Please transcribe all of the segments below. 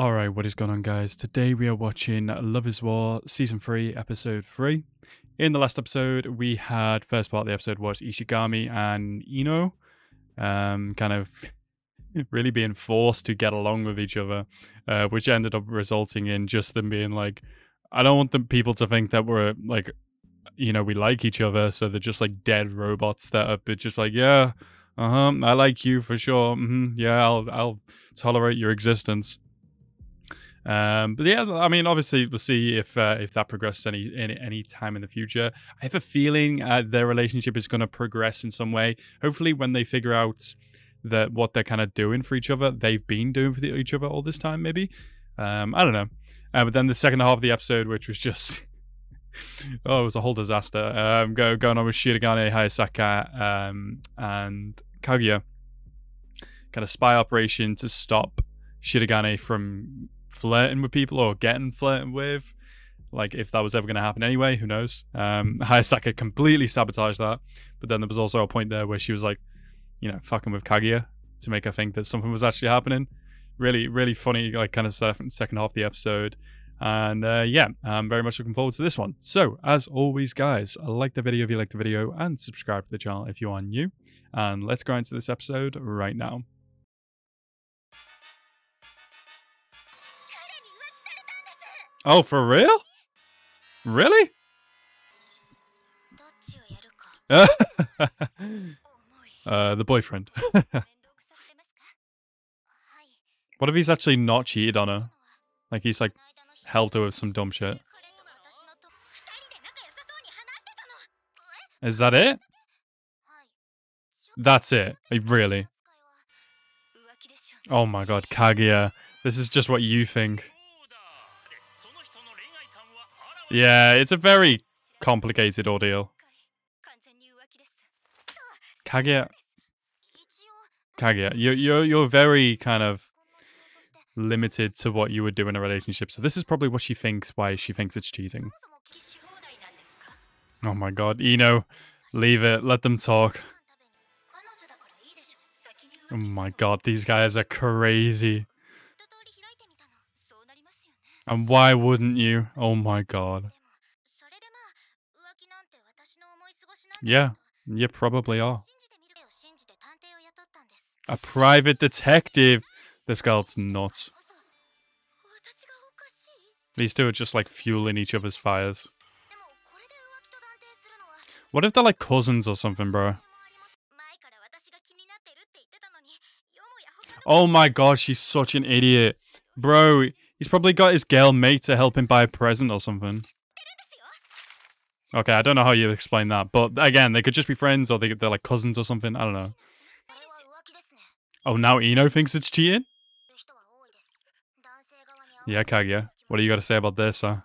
All right, what is going on, guys? Today we are watching Love is War Season 3, Episode 3. In the last episode, we had first part of the episode was Ishigami and Iino um, kind of really being forced to get along with each other, uh, which ended up resulting in just them being like, I don't want the people to think that we're like, you know, we like each other. So they're just like dead robots that are just like, yeah, uh huh, I like you for sure. Mm-hmm, yeah, I'll, I'll tolerate your existence. Um, but yeah, I mean, obviously, we'll see if uh, if that progresses any, any any time in the future. I have a feeling uh, their relationship is going to progress in some way. Hopefully, when they figure out that what they're kind of doing for each other, they've been doing for the, each other all this time. Maybe um, I don't know. Uh, but then the second half of the episode, which was just oh, it was a whole disaster. Um, go going on with Shirogane, Hayasaka, um, and Kaguya. Kind of spy operation to stop Shirogane from flirting with people or getting flirted with. Like if that was ever going to happen anyway, who knows? Um, Hayasaka completely sabotaged that. But then there was also a point there where she was like, you know, fucking with Kaguya to make her think that something was actually happening. Really, really funny, like kind of second half of the episode. And uh, yeah, I'm very much looking forward to this one. So, as always, guys, like the video if you like the video and subscribe to the channel if you are new. And let's go into this episode right now. Oh, for real? Really? uh, the boyfriend. what if he's actually not cheated on her? Like he's like helped her with some dumb shit. Is that it? That's it. Really? Oh my god, Kaguya. This is just what you think. Yeah, it's a very complicated ordeal. Kaguya, Kaguya, you're you're you're very kind of limited to what you would do in a relationship. So this is probably what she thinks. Why she thinks it's cheating. Oh my god, Iino, leave it. Let them talk. Oh my god, these guys are crazy. And why wouldn't you? Oh my god. Yeah, you probably are. A private detective. This girl's nuts. These two are just like fueling each other's fires. What if they're like cousins or something, bro? Oh my god, she's such an idiot. Bro, He's probably got his girl mate to help him buy a present or something. Okay, I don't know how you explain that, but again, they could just be friends or they, they're like cousins or something. I don't know. Oh, now Iino thinks it's cheating? Yeah, Kaguya. What do you got to say about this, huh?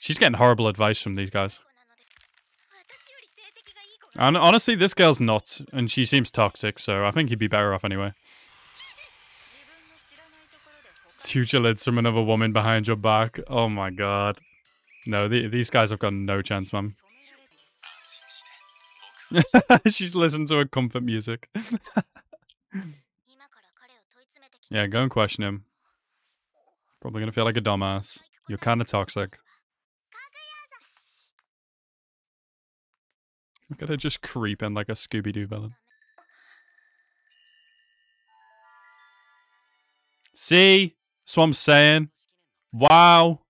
She's getting horrible advice from these guys. And honestly, this girl's nuts, and she seems toxic, so I think he'd be better off anyway. Tutelage from another woman behind your back. Oh my god. No, the, these guys have got no chance, man. She's listening to her comfort music. yeah, go and question him. Probably gonna feel like a dumbass. You're kind of toxic. Look at her just creeping like a Scooby-Doo villain. See? What I'm saying. Wow.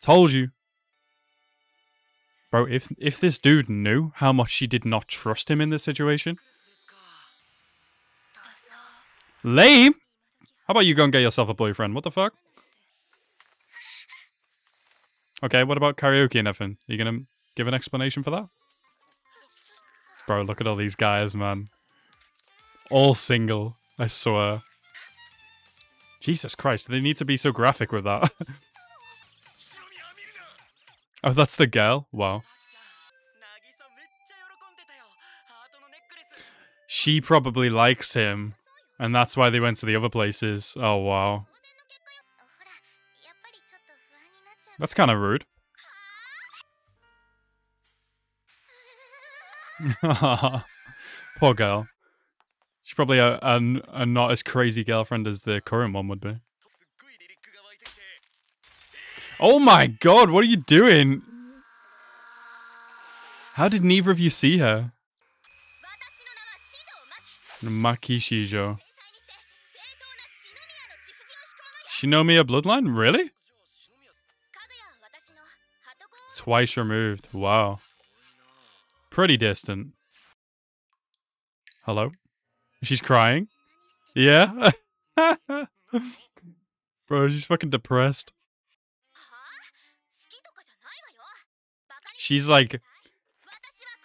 Told you. Bro, if if this dude knew how much she did not trust him in this situation. Lame? How about you go and get yourself a boyfriend? What the fuck? Okay, what about karaoke and everything? Are you gonna give an explanation for that? Bro, look at all these guys, man. All single, I swear. Jesus Christ, they need to be so graphic with that. oh, that's the girl? Wow. She probably likes him, and that's why they went to the other places. Oh, wow. That's kind of rude. Poor girl. She's probably a, a, a not as crazy girlfriend as the current one would be. Oh my god, what are you doing? How did neither of you see her? Maki Shijo. Shinomiya bloodline? Really? Twice removed. Wow. Pretty distant. Hello? She's crying? Yeah? Bro, she's fucking depressed. She's like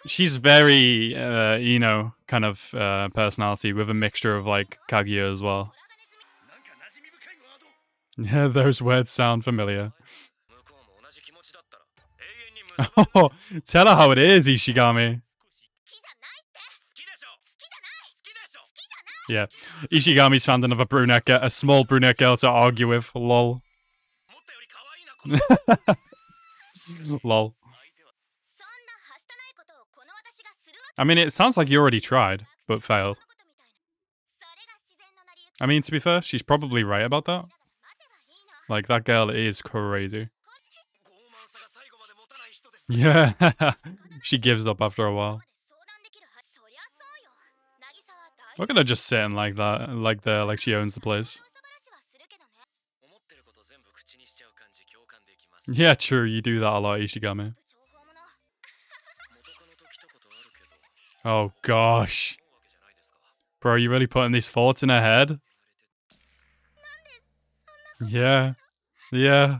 she's very uh, you know kind of uh, personality with a mixture of like Kaguya as well. Yeah, those words sound familiar. Oh, tell her how it is, Ishigami. Yeah, Ishigami's found another brunette, a small brunette girl to argue with. Lol. Lol. I mean, it sounds like you already tried, but failed. I mean, to be fair, she's probably right about that. Like, that girl is crazy. Yeah, she gives up after a while. At her just sit sitting like that, like there, like she owns the place. Yeah, true, you do that a lot, Ishigami. Oh gosh. Bro, you really putting these thoughts in her head? Yeah. Yeah.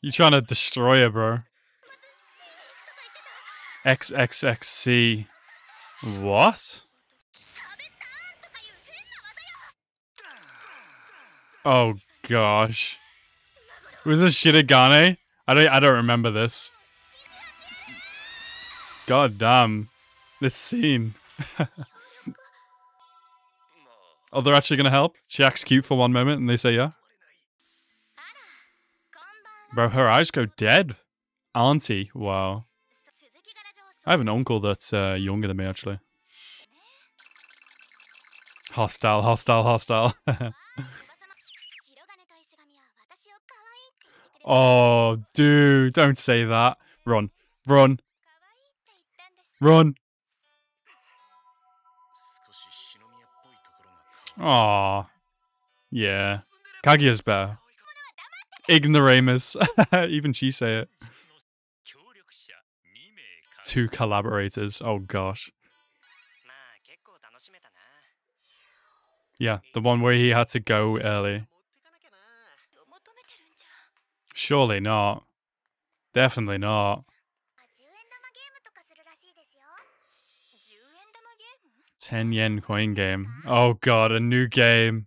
You trying to destroy her, bro. XXXC. What? Oh gosh. Was this Shirogane? I don't I don't remember this. God damn. This scene. oh, they're actually gonna help? She acts cute for one moment and they say yeah? Bro, her eyes go dead. Auntie, wow. I have an uncle that's uh, younger than me, actually. Hostile, hostile, hostile. oh, dude, don't say that. Run, run, run. Aw. Yeah. Kaguya's better. Ignoramus. Even she say it. Two collaborators. Oh gosh. Yeah, the one where he had to go early. Surely not. Definitely not. 10 yen coin game. Oh god, a new game.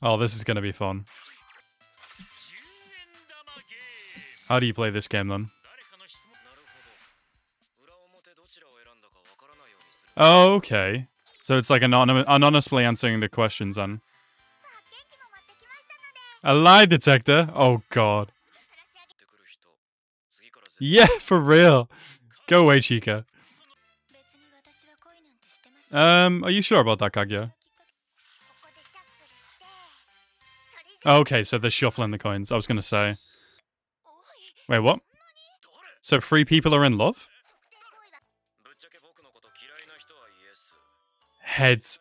Oh, this is to be fun. How do you play this game then? Oh, okay. So it's like anonym anonymously answering the questions then. A lie detector? Oh god. Yeah, for real. Go away, Chika. Um, are you sure about that, Kaguya? Okay, so they're shuffling the coins. I was to say. Wait, what? So three people are in love? Heads.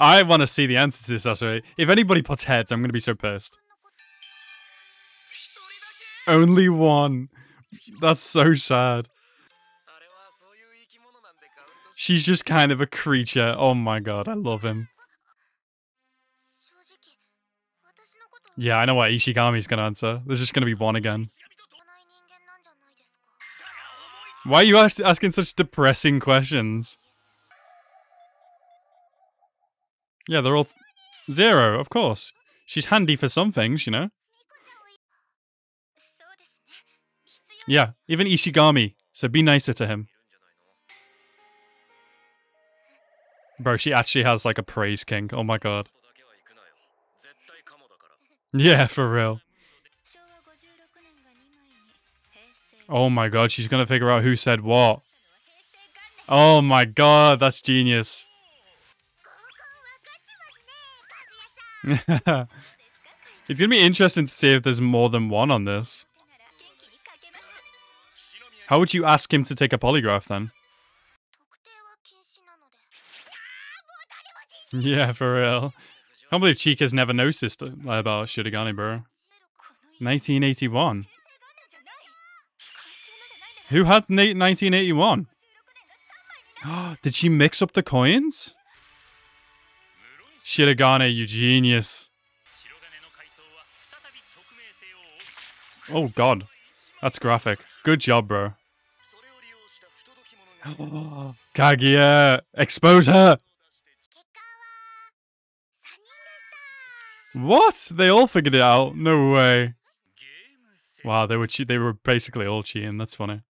I want to see the answer to this, actually. If anybody puts heads, I'm going to be so pissed. Only one. That's so sad. She's just kind of a creature. Oh my god, I love him. Yeah, I know what Ishigami's gonna answer. There's just gonna be one again. Why are you asking such depressing questions? Yeah, they're all zero, of course. She's handy for some things, you know? Yeah, even Ishigami. So be nicer to him. Bro, she actually has like a praise king. Oh my god. Yeah, for real. Oh my god, she's gonna figure out who said what. Oh my god, that's genius. it's gonna be interesting to see if there's more than one on this. How would you ask him to take a polygraph then? Yeah, for real. I can't believe Chika's never noticed about Shirogane, bro. 1981. Who had 1981? Did she mix up the coins? Shirogane, you genius. Oh god. That's graphic. Good job, bro. Kaguya! Expose her! What? They all figured it out? No way. Wow, they were they were basically all cheating. That's funny.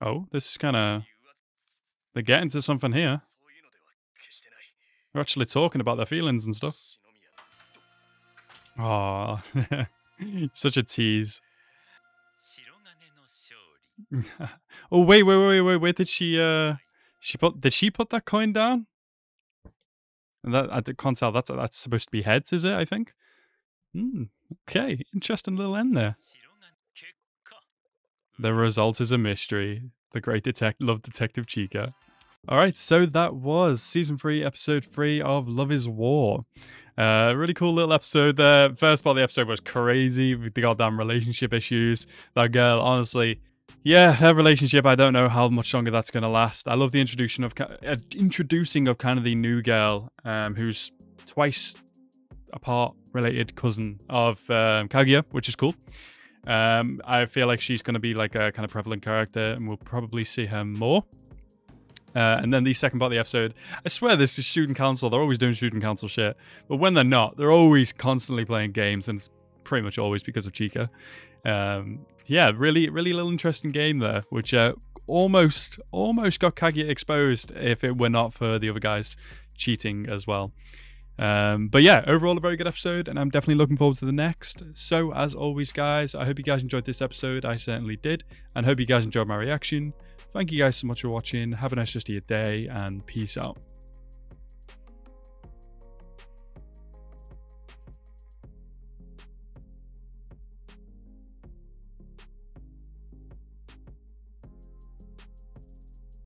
Oh, this is kind of they're getting to something here. They're actually talking about their feelings and stuff. Oh, such a tease. oh wait, wait, wait, wait, wait! Did she uh, she put did she put that coin down? That I can't tell. That's that's supposed to be heads, is it? I think. Hmm. Okay, interesting little end there. The result is a mystery. The great detective, love detective Chika. All right, so that was season three, episode three of Love Is War. Uh, really cool little episode there. First part of the episode was crazy with the goddamn relationship issues. That girl, honestly, yeah, her relationship. I don't know how much longer that's going to last. I love the introduction of uh, introducing of kind of the new girl, um, who's twice apart related cousin of um, Kaguya, which is cool. Um, I feel like she's going to be like a kind of prevalent character, and we'll probably see her more. Uh, and then the second part of the episode, I swear this is student council. They're always doing student council shit. But when they're not, they're always constantly playing games, and it's pretty much always because of Chika. Um, yeah, really, really little interesting game there, which uh, almost, almost got Kaguya exposed if it were not for the other guys cheating as well. Um, but yeah, overall a very good episode, and I'm definitely looking forward to the next. So as always, guys, I hope you guys enjoyed this episode. I certainly did, and hope you guys enjoyed my reaction. Thank you guys so much for watching. Have a nice rest of your day, and peace out.